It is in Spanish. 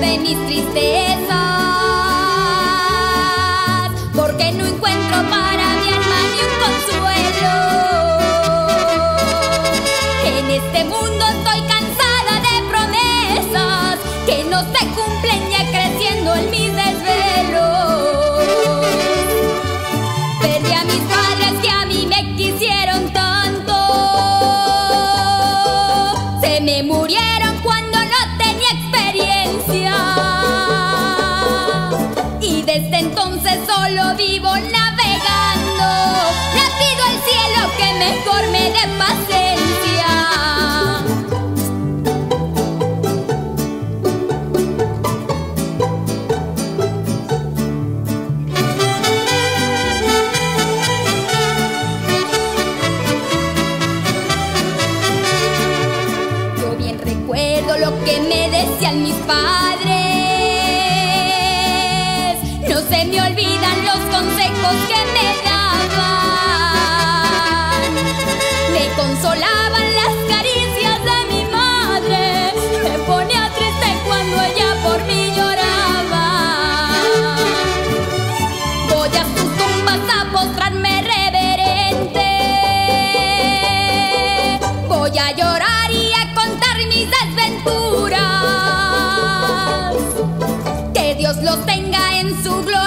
mis tristezas, porque no encuentro para mi alma ni un consuelo. En este mundo estoy cansada de promesas que no se cumplen ya creciendo en mis desvelos. Perdí a mis padres que a mí me quisieron tanto. Se me murieron cuando no desde entonces solo vivo navegando. Le pido al cielo que mejor me dé paciencia. Yo bien recuerdo lo que me decían mis padres me olvidan los consejos que me daban. Me consolaban las caricias de mi madre, me ponía triste cuando ella por mí lloraba. Voy a sus tumbas a postrarme reverente, voy a llorar y a contar mis desventuras. Que Dios los tenga en su gloria.